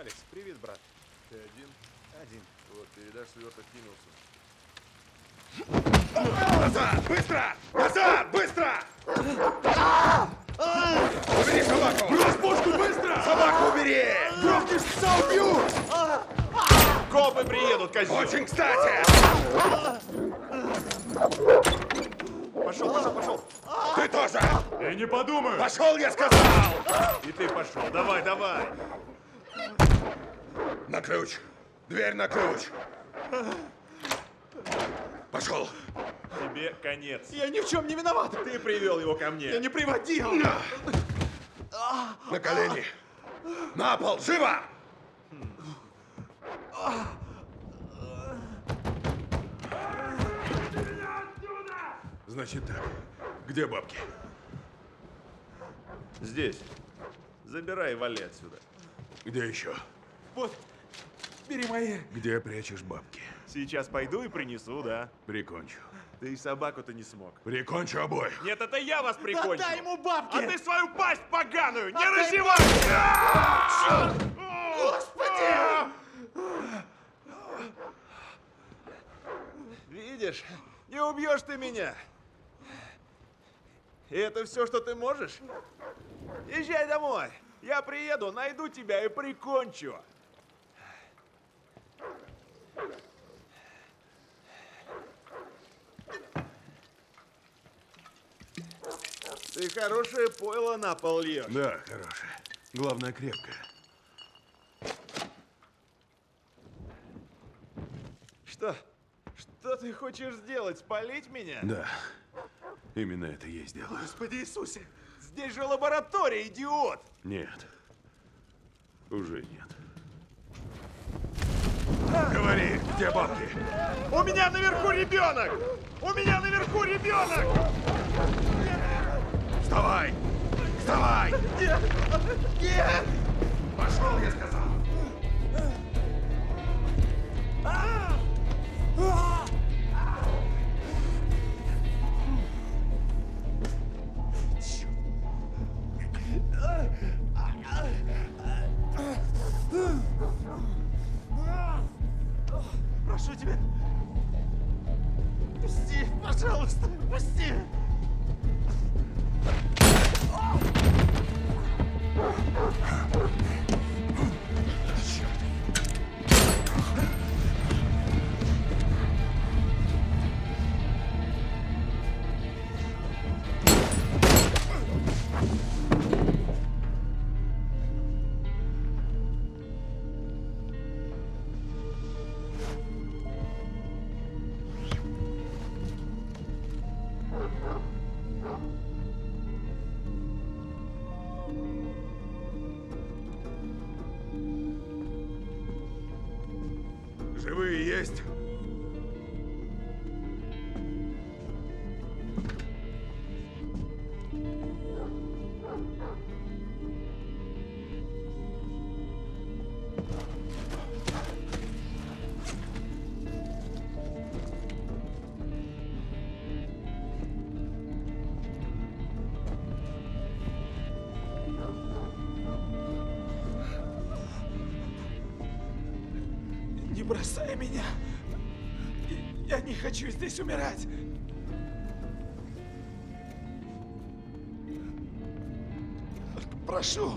Алекс, привет, брат. Ты один? Один. Вот, передашь сверток Кинулсу. Назад! Быстро! Назад! Быстро! Убери собаку! Брось пушку быстро! Собаку убери! Бровки пса убьют! Копы приедут, козел! Очень кстати! Пошел, пошел, пошел! Ты тоже! Я не подумаю! Пошел, я сказал! И ты пошел, давай, давай! На ключ! Дверь на ключ! Пошел! Тебе конец. Я ни в чем не виноват. Ты привел его ко мне. Я не приводил. На колени! На пол! Живо! Значит так. Где бабки? Здесь. Забирай и вали отсюда. Где еще? Вот, бери мои. Где прячешь бабки? Сейчас пойду и принесу, да? Прикончу. Ты и собаку-то не смог. Прикончу обоих. Нет, это я вас прикончу. Отдай ему бабки. А ты свою пасть поганую не Отдай разевай! Господи! Видишь, не убьешь ты меня. И это все, что ты можешь? Езжай домой. Я приеду, найду тебя и прикончу. Ты хорошее пойло на пол льешь. Да, хорошая. Главное, крепкая. Что? Что ты хочешь сделать? Спалить меня? Да. Именно это я и сделаю. Господи Иисусе! Здесь же лаборатория, идиот! Нет. Уже нет. Говори, где бабки? У меня наверху ребенок! У меня наверху ребенок! Вставай! Вставай! Нет! Нет! Пошел, я сказал! Прошу тебя. Пусти, пожалуйста, пусти. Живые есть? Бросай меня. Я не хочу здесь умирать. Прошу.